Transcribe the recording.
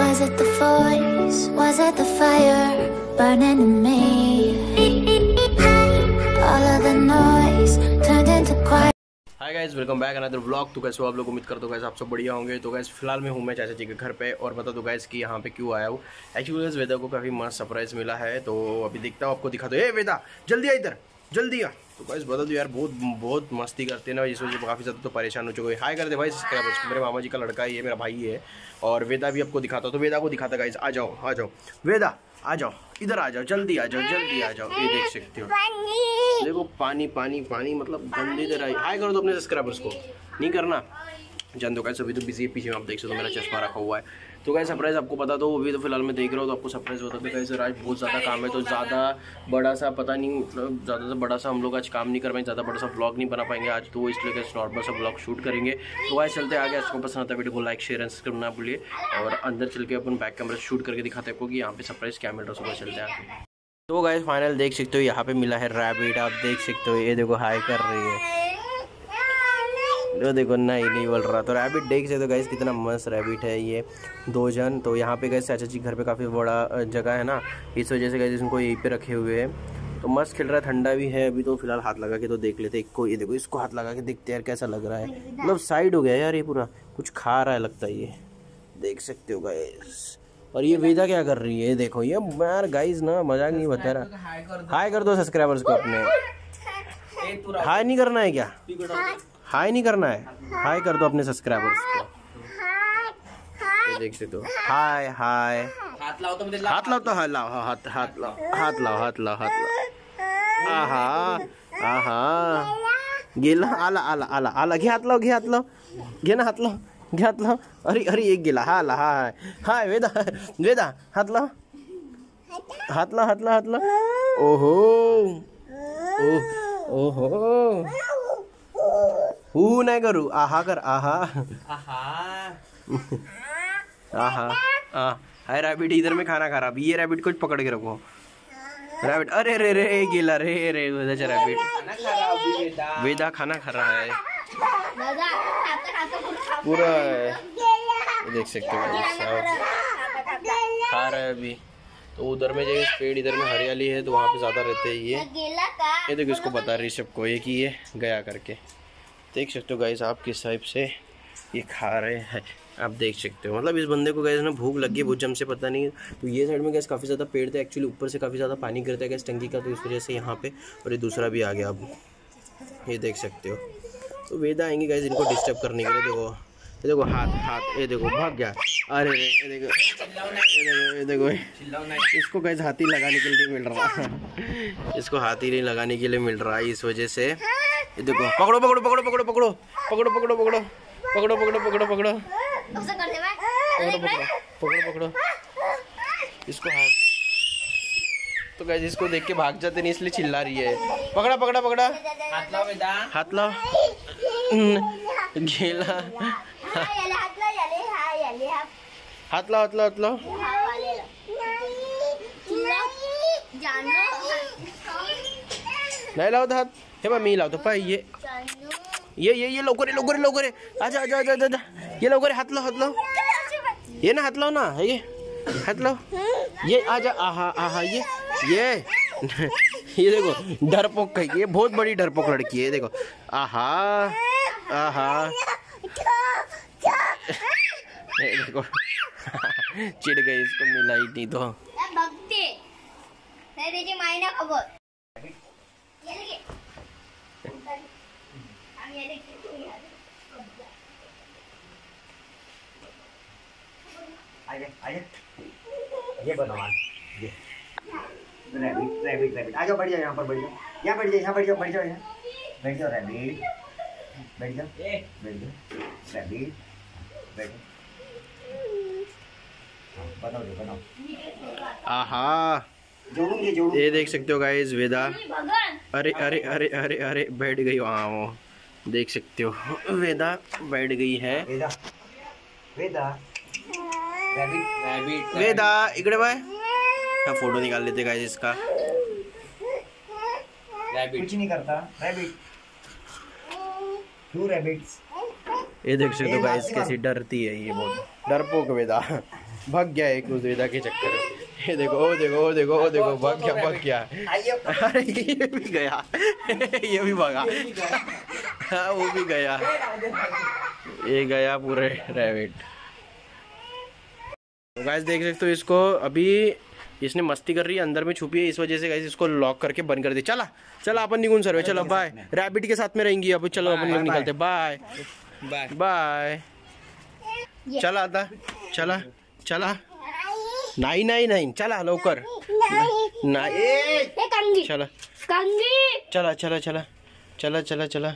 Was it the voice? Was it the fire burning in me? All of the noise turned into quiet. Hi guys welcome back another vlog तो कैसे हो आप लोग उम्मीद करते हो गाइस आप सब बढ़िया होंगे। तो गाइस फ़िलहाल मैं हूँ मैं चाचा जी के घर पे। और बता दो गाइस कि यहाँ पे क्यों आया हूँ। एक्चुअली वेदा को काफ़ी मस्त सरप्राइज़ मिला है। तो अभी देखता हूँ, आपको दिखा दो। ए, वेदा, जल्दी आ इधर। जल्दी आ। तो गाइस बता दो यार बहुत बहुत मस्ती करते हैं ना इस वजह से काफ़ी ज़्यादा तो परेशान हो चुके हैं। हाय कर दे भाई सब्सक्राइबर्स मेरे मामा जी का लड़का ही है मेरा भाई है और वेदा भी आपको दिखाता तो वेदा को दिखाता गाइस आ जाओ आ जाओ। वेदा आ जाओ इधर आ जाओ जल्दी आ जाओ जल्दी आ जाओ ये देख सकते हो। देखो पानी पानी पानी मतलब गंदी तरह हाय करो तो अपने सब्सक्राइबर्स को। नहीं करना। जान दो कैसे अभी तो बिज़ी है, पीछे में आप देख सकते हो, मेरा चश्मा रखा हुआ है। तो क्या सरप्राइज़ आपको पता तो अभी तो फ़िलहाल मैं देख रहा हूँ तो आपको सरप्राइज़ होता दो कैसे आज बहुत ज़्यादा काम है तो ज़्यादा बड़ा सा पता नहीं मतलब ज़्यादा से बड़ा सा हम लोग आज काम नहीं कर पाएँगे, ज़्यादा बड़ा सा ब्लॉग नहीं बना पाएँगे आज तो इसलिए कैसे नॉर्मल सा ब्लॉग शूट करेंगे। तो आज चलते आगे आपको पसंद आता है वीडियो को लाइक शेयर एंड सब्सक्राइब ना भूलिए। और अंदर चल के अपन बैक कैमरा शूट करके दिखाते आपको कि यहाँ पे सरप्राइज़ क्या मिल रहा है सुबह चलते आगे। तो गाइस फाइनल देख सकते हो, यहाँ पे मिला है रैबिट आप देख सकते हो, ये देखो हाई कर रही है। जो देखो नहीं नहीं बोल रहा तो रैबिट देख सकते हो गाइस कितना मस्त रैबिट है ये। दो जन तो यहाँ पे गए चाचा जी घर पे काफ़ी बड़ा जगह है ना। इस वजह से गए इनको यहीं पे रखे हुए हैं। तो मस्त खेल रहा है ठंडा भी है। अभी तो फ़िलहाल हाथ लगा के तो देख लेते एक को ये देखो इसको हाथ लगा के देखते यार कैसा लग रहा है। मतलब साइड हो गया यार ये पूरा। कुछ खा रहा है लगता है ये। देख सकते हो गाइस और ये वेदा क्या कर रही है? देखो ये यार गाइस ना मज़ाक नहीं बता रहा। हाय कर दो। सब्सक्राइबर्स को अपने। हाय नहीं करना है क्या? हाय नहीं करना है। हाय कर दो अपने सब्सक्राइबर्स को। ये देख सकते हो। हाय हाय। हाथ लाओ तो हाथ लाओ हाँ, हाथ हाथ लाओ हाथ लाओ हाथ लाओ हाथ लाओ। आहा आहा। गेला आला आला आला आला। घे हात लाव घे हात लाव घे ना हात लाव घे हात लाव अरे अरे एक गेला हा आला हा हाय। हाय वेदा वेदा हात लाव हात लाव हात लाव हात लाव ओहो ओहो। हू नाही करू? आहा कर आहा। आहा। आहा। आ हाय रैबिट इधर में खाना खा रहा। अभी ये रैबिट को पकड़ के रखो। रैबिट अरे रे रे गेला रे रे उधर रैबिट। खाना खा रहा वेदा खाना खा रहा है। पूरा देख सकते हो खा रहा है अभी। तो उधर में जो इस पेड़ इधर में हरियाली है तो वहाँ पे ज़्यादा रहते हैं ये। ये देखो इसको बता रही सबको ये कि ये गया करके। देख सकते हो गाइस आप किस टाइप से ये खा रहे हैं। आप देख सकते हो। मतलब इस बंदे को गैस ना भूख लग गई बहुत जम से पता नहीं। तो ये साइड में गैस काफ़ी ज़्यादा पेड़ थे। एक्चुअली ऊपर से काफ़ी ज़्यादा पानी गिरता है गैस टंकी का तो इस वजह से यहाँ पे और ये दूसरा भी आ गया अब। ये देख सकते हो। तो वेदा आएँगे गैस इनको डिस्टर्ब करने के लिए। देखो, ये देखो, हाथ हाथ, ये देखो, भाग गया। अरे देखो ये देखो इसको गैस हाथी लगाने के लिए मिल रहा इसको हाथी नहीं लगाने के लिए मिल रहा है इस वजह से ये देखो पकड़ो पकड़ो पकड़ो पकड़ो पकड़ो पकड़ो पकड़ो पकड़ो पकड़ो पकड़ो पकड़ो पकड़ो पकड़ो पकड़ो पकड़ो पकड़ो इसको हाथ तो गैस इसको देख के भाग जाते नहीं इसलिए चिल्ला रही है पकड़ा पकड़ा पकड़ा लाव बेटा हाथ लाओ हम्म, गेला हाथ लाओ हाथ लाओ हाथ लाओ। नाही लावत हात हे बा मी लावतो पाय ये। ये ये ये लवकर ये लवकर ये लवकर आजा आजा आजा आजा, ये लवकर ये, हात लाव हात लाव ये ना हात लाव ना ये। हात लाव ये आजा आहा आहा ये ये। ये देखो डरपोक ये बहुत बड़ी डरपोक लड़की है देखो। आहा आहा। देखो चिढ़ गई इसको मिला ही नहीं तो बघते नाही मायना खबर या. ये बनवा ये रैबिट रैबिट रैबिट आ जाओ बैठ जाओ यहाँ पर बैठ जाओ। यहाँ बैठ जाओ यहाँ बैठ जाओ बैठ जाओ यहाँ। बैठ जाओ रैबिट बैठ जाओ बैठ जाओ। रैबिट बैठ जाओ। बनाओ दे बनाओ आहा। जोड़ूँगे ये ये देख सकते हो गाइस वेदा। अरे अरे अरे अरे अरे बैठ गई वहाँ वो देख सकते हो। वेदा बैठ गई है। वेदा। वेदा। वेदा इकडे बाय हा फ़ोटो निकाल लेते गाइस इसका। रॅबिट कुछ नहीं करता। रैबिट टू रैबिट्स ये देख सकते हो गाइस कैसी डरती है ये बहुत डरपोक वेदा। भाग गया एक उजवेदा के चक्कर में। ये देखो ओ देखो ओ देखो ओ देखो भाग गया भाग गया। अरे ये भी गया। ये भी भागा। हाँ वो भी गया। ये गया पूरे रैबिट तो गाइस देख सकते हो इसको अभी इसने मस्ती कर रही है अंदर में छुपी है इस वजह से गाइस इसको लॉक करके बंद कर दी चला चला अपन निकुन सर्वे चलो बाय रैबिट के साथ में रहेंगी अब चलो अपन लोग निकलते बाय बाय बाय चला आता चला। चला। नहीं नहीं नाही चला लवकर। नाही चला। चला चला चला। चला चला चला।